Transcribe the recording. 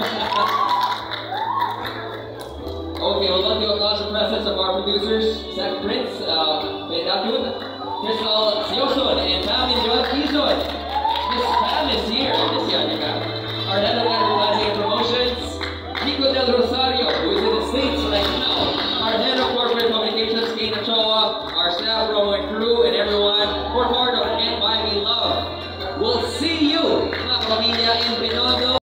okay, we'll love you all the presence of our producers, Zach Prince, uh, Bedakun, Crystal Siyosun, and Pam and Joel Kizon. Miss Pam is here, Miss Yanika. Our head of advertising and promotions, Nico Del Rosario, who is in the States right now. Our head of corporate communications, Kane Ochoa, our staff, Romo and crew, and everyone, for part of Can't Buy Me Love. We'll see you.